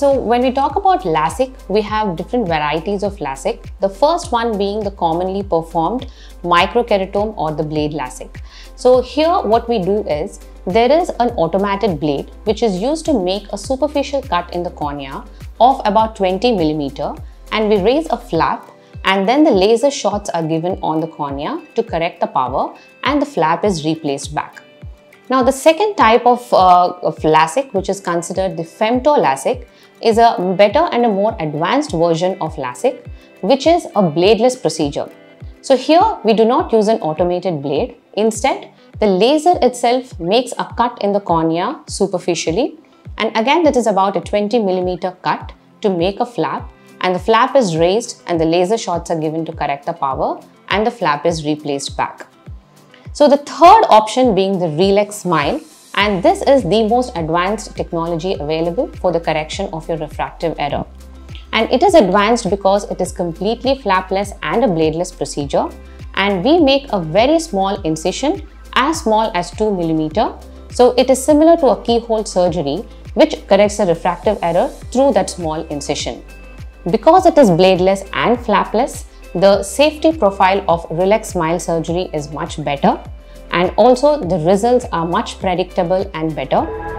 So when we talk about LASIK, we have different varieties of LASIK. The first one being the commonly performed microkeratome or the blade LASIK. So here what we do is there is an automated blade which is used to make a superficial cut in the cornea of about 20 millimeter and we raise a flap and then the laser shots are given on the cornea to correct the power and the flap is replaced back. Now the second type of, uh, of LASIK which is considered the femto LASIK is a better and a more advanced version of LASIK which is a bladeless procedure. So here we do not use an automated blade. Instead, the laser itself makes a cut in the cornea superficially and again that is about a 20 millimeter cut to make a flap and the flap is raised and the laser shots are given to correct the power and the flap is replaced back. So the third option being the RELEX Smile and this is the most advanced technology available for the correction of your refractive error. And it is advanced because it is completely flapless and a bladeless procedure and we make a very small incision as small as 2 millimeter. So it is similar to a keyhole surgery which corrects the refractive error through that small incision. Because it is bladeless and flapless, the safety profile of RELEX Smile surgery is much better and also the results are much predictable and better.